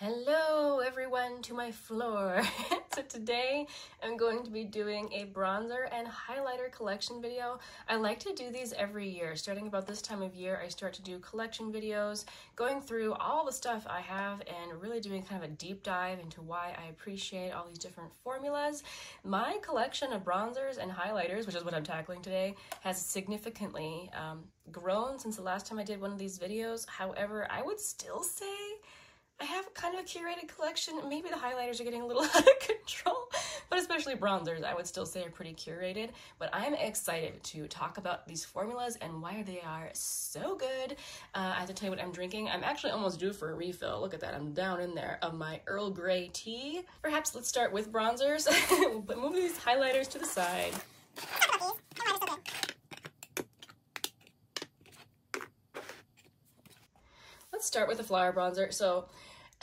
Hello everyone to my floor. so today I'm going to be doing a bronzer and highlighter collection video. I like to do these every year. Starting about this time of year, I start to do collection videos, going through all the stuff I have and really doing kind of a deep dive into why I appreciate all these different formulas. My collection of bronzers and highlighters, which is what I'm tackling today, has significantly um, grown since the last time I did one of these videos. However, I would still say I have kind of a curated collection. Maybe the highlighters are getting a little out of control, but especially bronzers, I would still say are pretty curated. But I'm excited to talk about these formulas and why they are so good. Uh, I have to tell you what I'm drinking. I'm actually almost due for a refill. Look at that, I'm down in there of my Earl Grey tea. Perhaps let's start with bronzers, but move these highlighters to the side. Let's start with the flower bronzer. So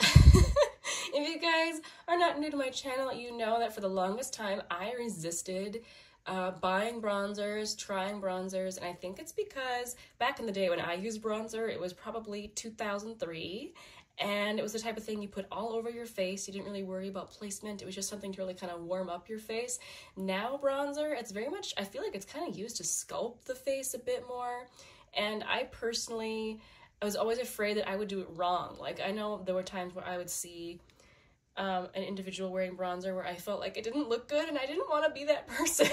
if you guys are not new to my channel, you know that for the longest time I resisted uh, buying bronzers, trying bronzers, and I think it's because back in the day when I used bronzer, it was probably 2003, and it was the type of thing you put all over your face. You didn't really worry about placement. It was just something to really kind of warm up your face. Now bronzer, it's very much, I feel like it's kind of used to sculpt the face a bit more, and I personally, I was always afraid that I would do it wrong. Like I know there were times where I would see um, an individual wearing bronzer where I felt like it didn't look good and I didn't want to be that person.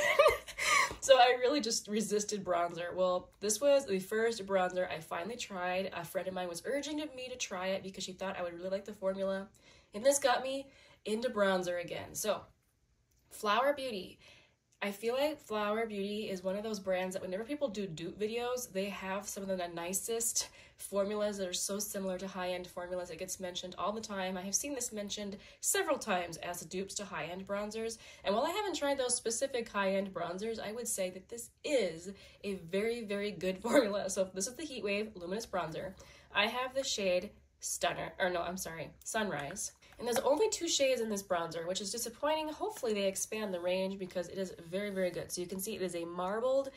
so I really just resisted bronzer. Well, this was the first bronzer I finally tried. A friend of mine was urging me to try it because she thought I would really like the formula. And this got me into bronzer again. So, Flower Beauty. I feel like Flower Beauty is one of those brands that whenever people do dupe videos, they have some of the nicest formulas that are so similar to high-end formulas. It gets mentioned all the time. I have seen this mentioned several times as dupes to high-end bronzers. And while I haven't tried those specific high-end bronzers, I would say that this is a very, very good formula. So this is the Heatwave Luminous Bronzer. I have the shade Stunner, or no, I'm sorry, Sunrise. And there's only two shades in this bronzer, which is disappointing. Hopefully they expand the range because it is very, very good. So you can see it is a marbled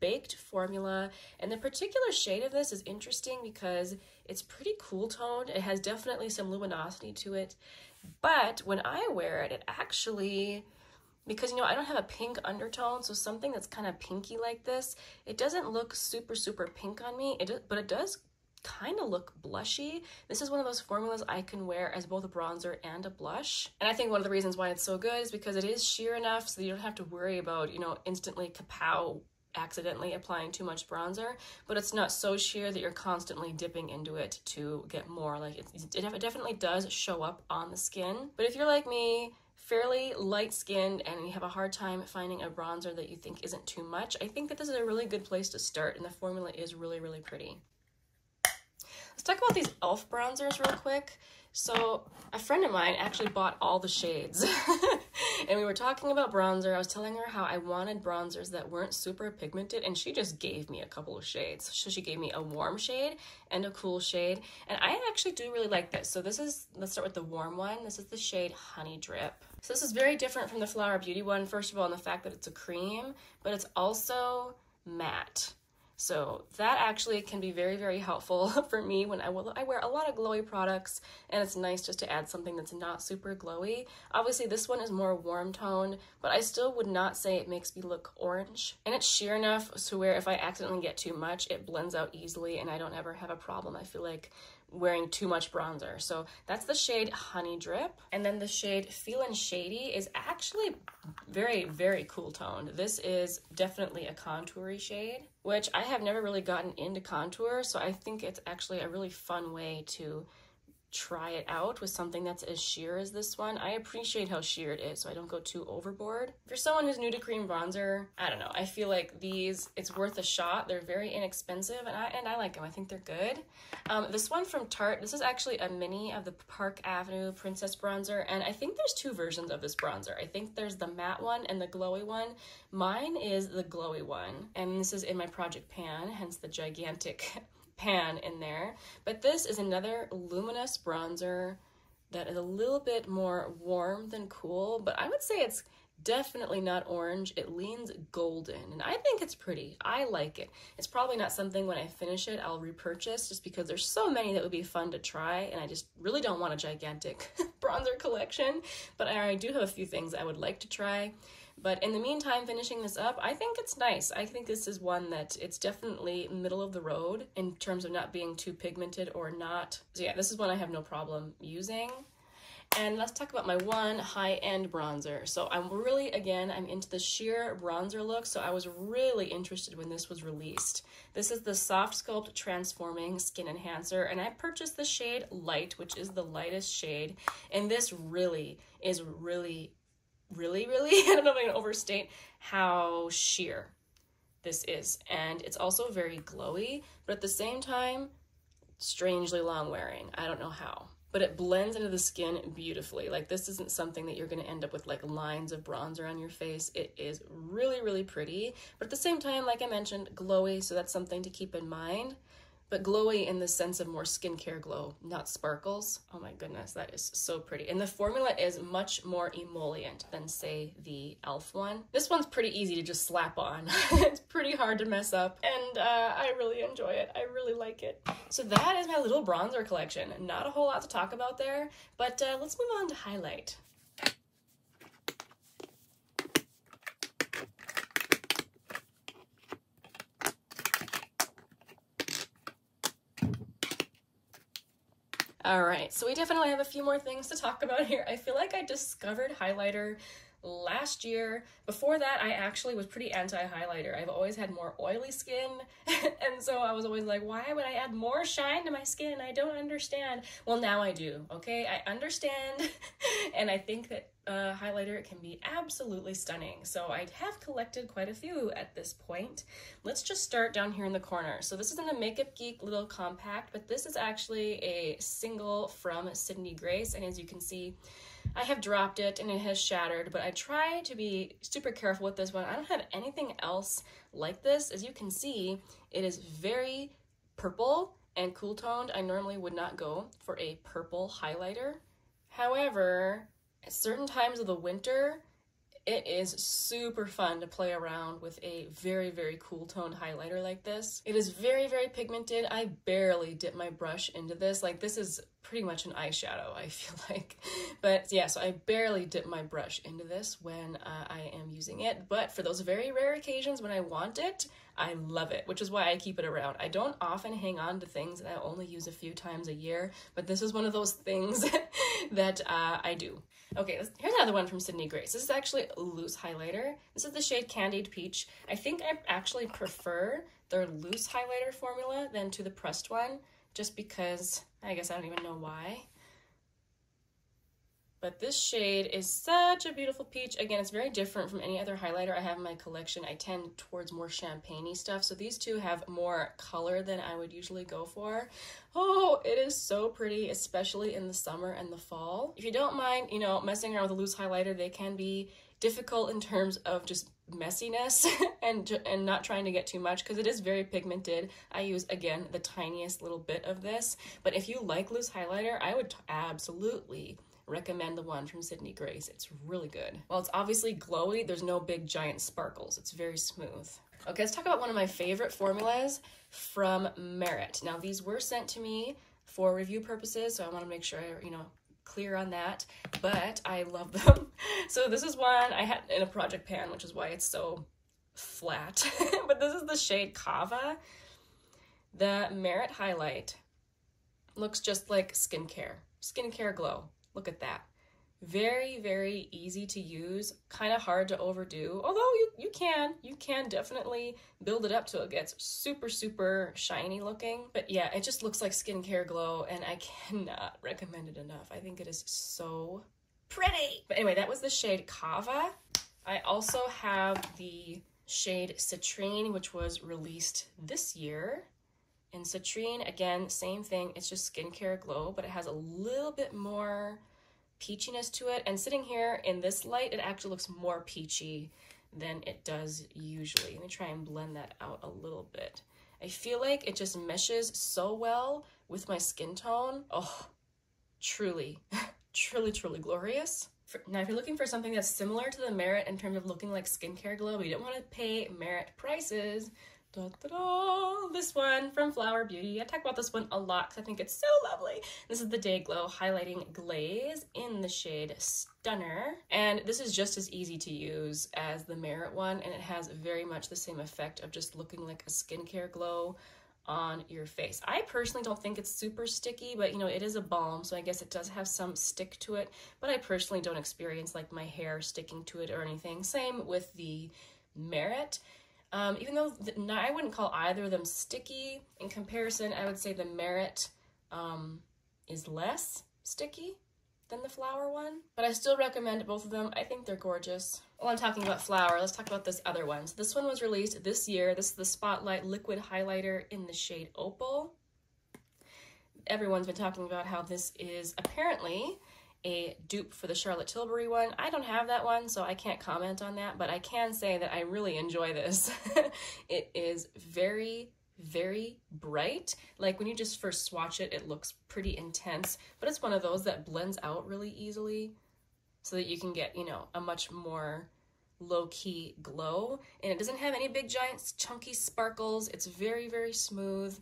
baked formula. And the particular shade of this is interesting because it's pretty cool toned. It has definitely some luminosity to it. But when I wear it, it actually because you know I don't have a pink undertone so something that's kind of pinky like this it doesn't look super super pink on me it but it does kind of look blushy. This is one of those formulas I can wear as both a bronzer and a blush. And I think one of the reasons why it's so good is because it is sheer enough so you don't have to worry about, you know, instantly kapow accidentally applying too much bronzer, but it's not so sheer that you're constantly dipping into it to get more. Like it, it definitely does show up on the skin. But if you're like me, fairly light skinned and you have a hard time finding a bronzer that you think isn't too much, I think that this is a really good place to start and the formula is really, really pretty. Let's talk about these e.l.f. bronzers real quick. So a friend of mine actually bought all the shades and we were talking about bronzer. I was telling her how I wanted bronzers that weren't super pigmented and she just gave me a couple of shades. So she gave me a warm shade and a cool shade and I actually do really like this. So this is, let's start with the warm one. This is the shade Honey Drip. So this is very different from the Flower Beauty one, first of all, in the fact that it's a cream, but it's also matte. So that actually can be very, very helpful for me when I, will, I wear a lot of glowy products and it's nice just to add something that's not super glowy. Obviously this one is more warm tone, but I still would not say it makes me look orange. And it's sheer enough to where if I accidentally get too much, it blends out easily and I don't ever have a problem. I feel like wearing too much bronzer. So that's the shade Honey Drip. And then the shade Feelin' Shady is actually very, very cool toned. This is definitely a contoury shade, which I have never really gotten into contour. So I think it's actually a really fun way to try it out with something that's as sheer as this one. I appreciate how sheer it is so I don't go too overboard. For someone who's new to cream bronzer, I don't know, I feel like these, it's worth a shot. They're very inexpensive and I, and I like them. I think they're good. Um, this one from Tarte, this is actually a mini of the Park Avenue Princess Bronzer and I think there's two versions of this bronzer. I think there's the matte one and the glowy one. Mine is the glowy one and this is in my Project Pan, hence the gigantic pan in there. But this is another luminous bronzer that is a little bit more warm than cool, but I would say it's definitely not orange. It leans golden, and I think it's pretty. I like it. It's probably not something when I finish it I'll repurchase just because there's so many that would be fun to try, and I just really don't want a gigantic bronzer collection, but I do have a few things I would like to try. But in the meantime, finishing this up, I think it's nice. I think this is one that it's definitely middle of the road in terms of not being too pigmented or not. So yeah, this is one I have no problem using. And let's talk about my one high-end bronzer. So I'm really, again, I'm into the sheer bronzer look, so I was really interested when this was released. This is the Soft Sculpt Transforming Skin Enhancer, and I purchased the shade Light, which is the lightest shade, and this really is really, really, really, I don't know if I can overstate how sheer this is. And it's also very glowy, but at the same time, strangely long wearing. I don't know how but it blends into the skin beautifully. Like this isn't something that you're gonna end up with like lines of bronzer on your face. It is really, really pretty, but at the same time, like I mentioned, glowy, so that's something to keep in mind but glowy in the sense of more skincare glow, not sparkles. Oh my goodness, that is so pretty. And the formula is much more emollient than say the e.l.f. one. This one's pretty easy to just slap on. it's pretty hard to mess up and uh, I really enjoy it. I really like it. So that is my little bronzer collection. Not a whole lot to talk about there, but uh, let's move on to highlight. All right, so we definitely have a few more things to talk about here. I feel like I discovered highlighter last year. Before that, I actually was pretty anti-highlighter. I've always had more oily skin, and so I was always like, why would I add more shine to my skin? I don't understand. Well, now I do, okay? I understand, and I think that uh, highlighter can be absolutely stunning. So I have collected quite a few at this point. Let's just start down here in the corner. So this isn't a Makeup Geek little compact, but this is actually a single from Sydney Grace. And as you can see, I have dropped it and it has shattered, but I try to be super careful with this one. I don't have anything else like this. As you can see, it is very purple and cool toned. I normally would not go for a purple highlighter. However, at certain times of the winter, it is super fun to play around with a very, very cool toned highlighter like this. It is very, very pigmented. I barely dip my brush into this. Like this is pretty much an eyeshadow, I feel like. But yeah, so I barely dip my brush into this when uh, I am using it. But for those very rare occasions when I want it, I love it, which is why I keep it around. I don't often hang on to things that I only use a few times a year, but this is one of those things that uh, I do. Okay, here's another one from Sydney Grace. This is actually a loose highlighter. This is the shade Candied Peach. I think I actually prefer their loose highlighter formula than to the pressed one, just because, I guess I don't even know why. But this shade is such a beautiful peach. Again, it's very different from any other highlighter I have in my collection. I tend towards more champagne stuff. So these two have more color than I would usually go for. Oh, it is so pretty, especially in the summer and the fall. If you don't mind, you know, messing around with a loose highlighter, they can be difficult in terms of just messiness and and not trying to get too much because it is very pigmented. I use again the tiniest little bit of this, but if you like loose highlighter, I would absolutely recommend the one from Sydney Grace. It's really good. While it's obviously glowy, there's no big giant sparkles. It's very smooth. Okay, let's talk about one of my favorite formulas from Merit. Now, these were sent to me for review purposes, so I want to make sure I, you know, clear on that, but I love them. so this is one I had in a project pan, which is why it's so flat. but this is the shade Cava. The Merit Highlight looks just like skincare, skincare glow. Look at that. Very, very easy to use, kind of hard to overdo, although you, you can, you can definitely build it up till it gets super, super shiny looking. But yeah, it just looks like skincare glow and I cannot recommend it enough. I think it is so pretty. But anyway, that was the shade Cava. I also have the shade Citrine, which was released this year. In Citrine, again, same thing. It's just skincare glow, but it has a little bit more peachiness to it. And sitting here in this light, it actually looks more peachy than it does usually. Let me try and blend that out a little bit. I feel like it just meshes so well with my skin tone. Oh, truly, truly, truly glorious. Now, if you're looking for something that's similar to the Merit in terms of looking like skincare glow, but you don't want to pay Merit prices, Da, da, da. This one from Flower Beauty. I talk about this one a lot because I think it's so lovely. This is the Day Glow Highlighting Glaze in the shade Stunner. And this is just as easy to use as the Merit one, and it has very much the same effect of just looking like a skincare glow on your face. I personally don't think it's super sticky, but you know, it is a balm, so I guess it does have some stick to it, but I personally don't experience like my hair sticking to it or anything. Same with the Merit. Um, even though the, I wouldn't call either of them sticky, in comparison, I would say the Merit um, is less sticky than the Flower one, but I still recommend both of them. I think they're gorgeous. While I'm talking about Flower, let's talk about this other one. So this one was released this year. This is the Spotlight Liquid Highlighter in the shade Opal. Everyone's been talking about how this is apparently a dupe for the Charlotte Tilbury one. I don't have that one, so I can't comment on that, but I can say that I really enjoy this. it is very, very bright. Like when you just first swatch it, it looks pretty intense, but it's one of those that blends out really easily so that you can get, you know, a much more low-key glow. And it doesn't have any big giant chunky sparkles. It's very, very smooth.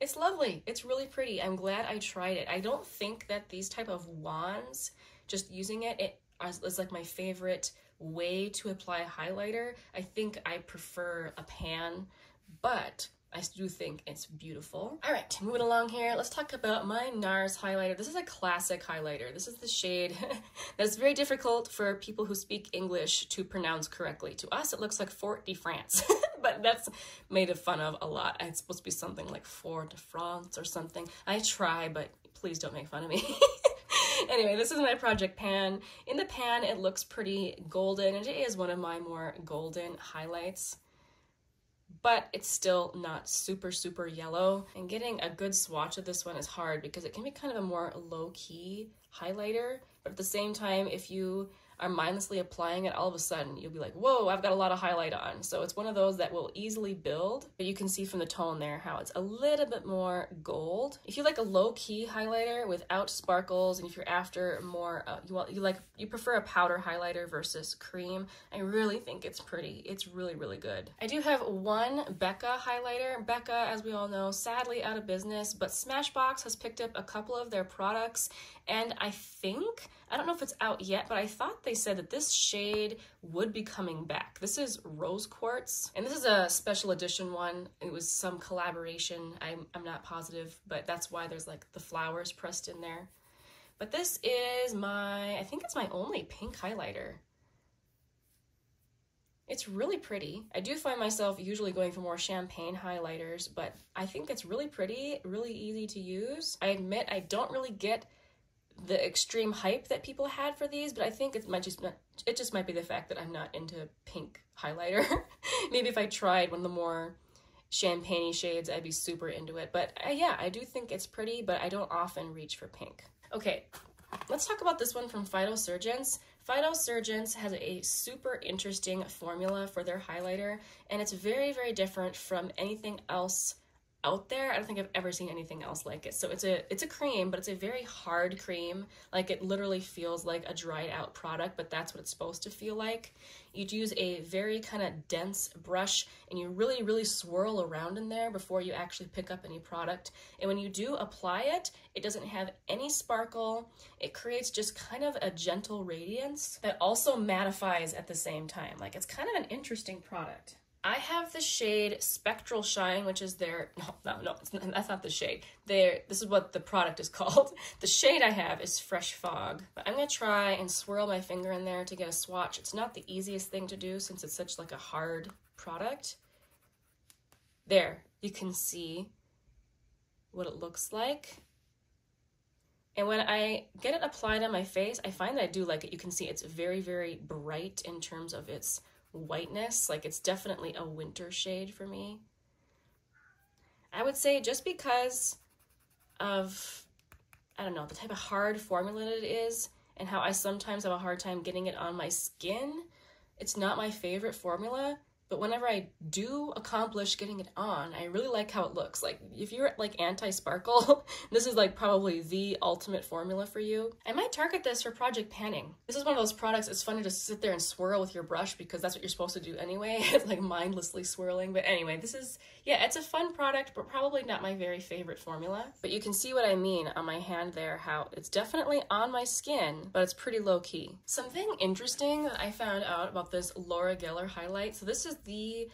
It's lovely. It's really pretty. I'm glad I tried it. I don't think that these type of wands, just using it, it is like my favorite way to apply highlighter. I think I prefer a pan, but I do think it's beautiful. All right, moving along here, let's talk about my NARS highlighter. This is a classic highlighter. This is the shade that's very difficult for people who speak English to pronounce correctly. To us, it looks like Fort de France, but that's made fun of a lot. It's supposed to be something like Fort de France or something. I try, but please don't make fun of me. anyway, this is my Project Pan. In the pan, it looks pretty golden, and it is one of my more golden highlights but it's still not super, super yellow. And getting a good swatch of this one is hard because it can be kind of a more low-key highlighter, but at the same time, if you are mindlessly applying it, all of a sudden you'll be like, whoa, I've got a lot of highlight on. So it's one of those that will easily build, but you can see from the tone there how it's a little bit more gold. If you like a low key highlighter without sparkles, and if you're after more, uh, you, want, you like, you prefer a powder highlighter versus cream, I really think it's pretty. It's really, really good. I do have one Becca highlighter. Becca, as we all know, sadly out of business, but Smashbox has picked up a couple of their products, and I think, I don't know if it's out yet, but I thought they said that this shade would be coming back. This is Rose Quartz, and this is a special edition one. It was some collaboration. I'm, I'm not positive, but that's why there's like the flowers pressed in there. But this is my, I think it's my only pink highlighter. It's really pretty. I do find myself usually going for more champagne highlighters, but I think it's really pretty, really easy to use. I admit I don't really get the extreme hype that people had for these, but I think it might just it just might be the fact that I'm not into pink highlighter. Maybe if I tried one of the more champagne shades, I'd be super into it. But uh, yeah, I do think it's pretty, but I don't often reach for pink. Okay, let's talk about this one from Phytosurgence. Phytosurgence has a super interesting formula for their highlighter, and it's very, very different from anything else out there. I don't think I've ever seen anything else like it. So it's a it's a cream, but it's a very hard cream. Like it literally feels like a dried out product, but that's what it's supposed to feel like. You'd use a very kind of dense brush and you really really swirl around in there before you actually pick up any product. And when you do apply it, it doesn't have any sparkle. It creates just kind of a gentle radiance that also mattifies at the same time. Like it's kind of an interesting product. I have the shade Spectral Shine, which is their, no, no, no, not, that's not the shade. There, this is what the product is called. The shade I have is Fresh Fog. But I'm gonna try and swirl my finger in there to get a swatch. It's not the easiest thing to do since it's such like a hard product. There, you can see what it looks like. And when I get it applied on my face, I find that I do like it. You can see it's very, very bright in terms of its whiteness. Like it's definitely a winter shade for me. I would say just because of, I don't know, the type of hard formula it is and how I sometimes have a hard time getting it on my skin, it's not my favorite formula, but whenever I do accomplish getting it on, I really like how it looks. Like if you're like anti-sparkle, this is like probably the ultimate formula for you. I might target this for project panning. This is one of those products it's fun to just sit there and swirl with your brush because that's what you're supposed to do anyway. it's like mindlessly swirling. But anyway, this is, yeah, it's a fun product, but probably not my very favorite formula. But you can see what I mean on my hand there, how it's definitely on my skin, but it's pretty low key. Something interesting that I found out about this Laura Geller highlight. So this is the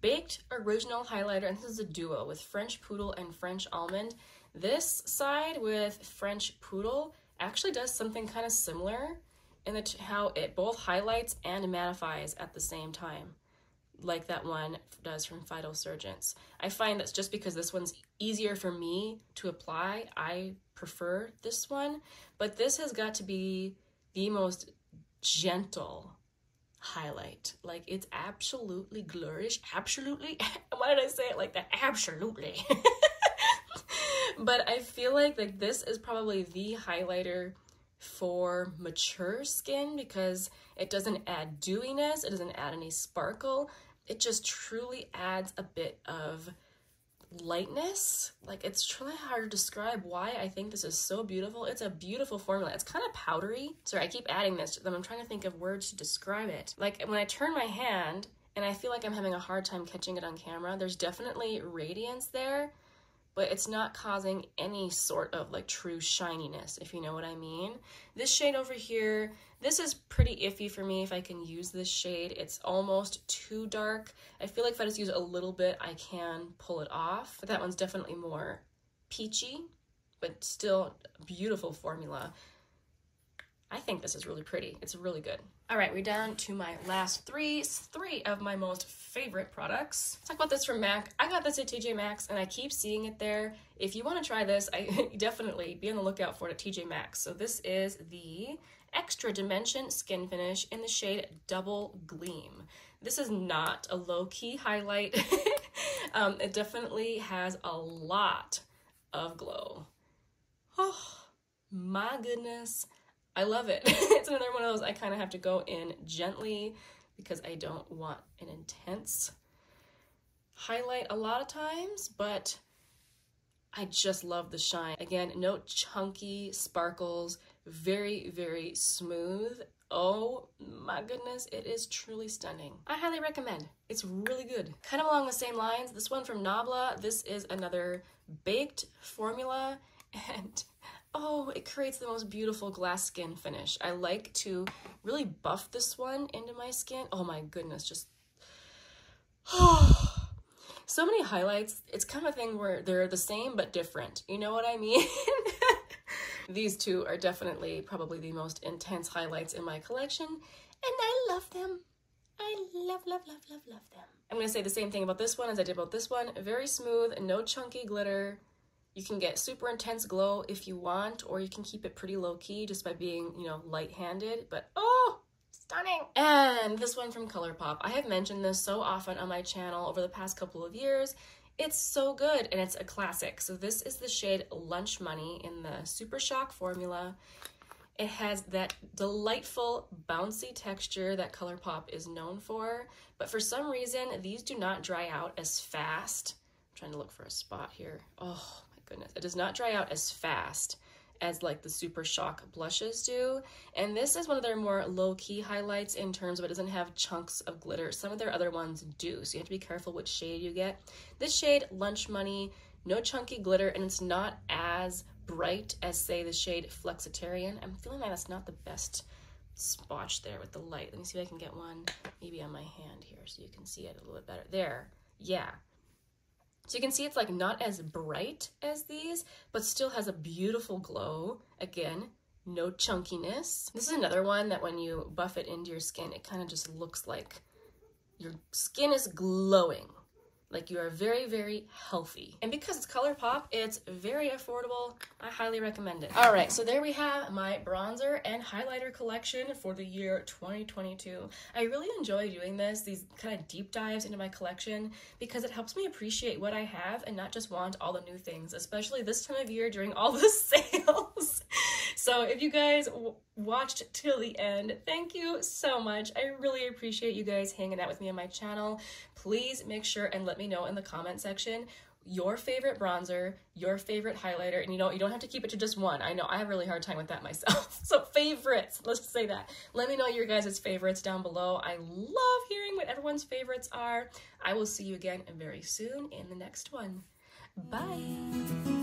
Baked Original Highlighter, and this is a duo with French Poodle and French Almond. This side with French Poodle actually does something kind of similar in the how it both highlights and mattifies at the same time, like that one does from Phytosurgence. I find that's just because this one's easier for me to apply, I prefer this one, but this has got to be the most gentle highlight. Like it's absolutely glorious. Absolutely. Why did I say it like that? Absolutely. but I feel like like this is probably the highlighter for mature skin because it doesn't add dewiness, it doesn't add any sparkle. It just truly adds a bit of lightness. Like it's truly hard to describe why I think this is so beautiful. It's a beautiful formula. It's kind of powdery. Sorry, I keep adding this to them. I'm trying to think of words to describe it. Like when I turn my hand and I feel like I'm having a hard time catching it on camera, there's definitely radiance there, but it's not causing any sort of like true shininess, if you know what I mean. This shade over here, this is pretty iffy for me if I can use this shade. It's almost too dark. I feel like if I just use a little bit, I can pull it off. But that one's definitely more peachy, but still beautiful formula. I think this is really pretty. It's really good. All right, we're down to my last three, three of my most favorite products. Let's talk about this from MAC. I got this at TJ Maxx and I keep seeing it there. If you want to try this, I definitely be on the lookout for it at TJ Maxx. So this is the Extra Dimension Skin Finish in the shade Double Gleam. This is not a low-key highlight. um, it definitely has a lot of glow. Oh, my goodness. I love it. it's another one of those I kind of have to go in gently because I don't want an intense highlight a lot of times, but I just love the shine. Again, no chunky sparkles, very, very smooth. Oh my goodness, it is truly stunning. I highly recommend. It's really good. Kind of along the same lines, this one from Nabla, this is another baked formula and oh, it creates the most beautiful glass skin finish. I like to really buff this one into my skin. Oh my goodness, just, so many highlights. It's kind of a thing where they're the same but different. You know what I mean? These two are definitely probably the most intense highlights in my collection, and I love them. I love, love, love, love, love them. I'm to say the same thing about this one as I did about this one. Very smooth, no chunky glitter. You can get super intense glow if you want, or you can keep it pretty low key just by being, you know, light-handed. But oh, stunning. And this one from ColourPop. I have mentioned this so often on my channel over the past couple of years. It's so good and it's a classic. So this is the shade Lunch Money in the Super Shock formula. It has that delightful bouncy texture that ColourPop is known for, but for some reason, these do not dry out as fast. I'm trying to look for a spot here. Oh, goodness. It does not dry out as fast as like the Super Shock blushes do. And this is one of their more low-key highlights in terms of it doesn't have chunks of glitter. Some of their other ones do, so you have to be careful which shade you get. This shade, Lunch Money, no chunky glitter, and it's not as bright as, say, the shade Flexitarian. I'm feeling like that's not the best spotch there with the light. Let me see if I can get one maybe on my hand here so you can see it a little bit better. There, yeah. So you can see it's like not as bright as these, but still has a beautiful glow. Again, no chunkiness. This is another one that when you buff it into your skin, it kind of just looks like your skin is glowing. Like you are very, very healthy. And because it's ColourPop, it's very affordable. I highly recommend it. All right, so there we have my bronzer and highlighter collection for the year 2022. I really enjoy doing this, these kind of deep dives into my collection, because it helps me appreciate what I have and not just want all the new things, especially this time of year during all the sales. So if you guys watched till the end, thank you so much. I really appreciate you guys hanging out with me on my channel. Please make sure and let me know in the comment section your favorite bronzer, your favorite highlighter, and you know, you don't have to keep it to just one. I know I have a really hard time with that myself. So favorites, let's say that. Let me know your guys' favorites down below. I love hearing what everyone's favorites are. I will see you again very soon in the next one. Bye.